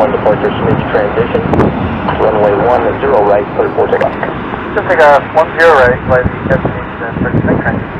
1, departure smooth transition. Runway 10 right, clear for takeoff. Just take a 10 0 right, flight destination, 36 train.